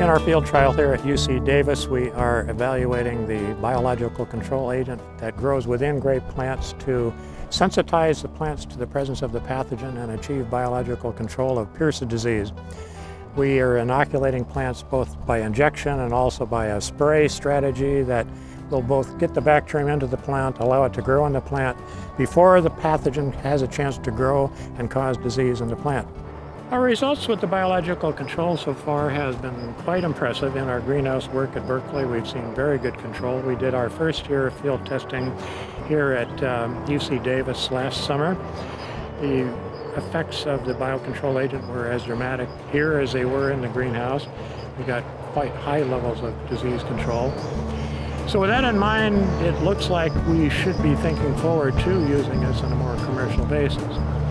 In our field trial here at UC Davis, we are evaluating the biological control agent that grows within grape plants to sensitize the plants to the presence of the pathogen and achieve biological control of Pierce disease. We are inoculating plants both by injection and also by a spray strategy that will both get the bacterium into the plant, allow it to grow in the plant before the pathogen has a chance to grow and cause disease in the plant. Our results with the biological control so far has been quite impressive. In our greenhouse work at Berkeley, we've seen very good control. We did our first year of field testing here at um, UC Davis last summer. The effects of the biocontrol agent were as dramatic here as they were in the greenhouse. We got quite high levels of disease control. So with that in mind, it looks like we should be thinking forward to using this on a more commercial basis.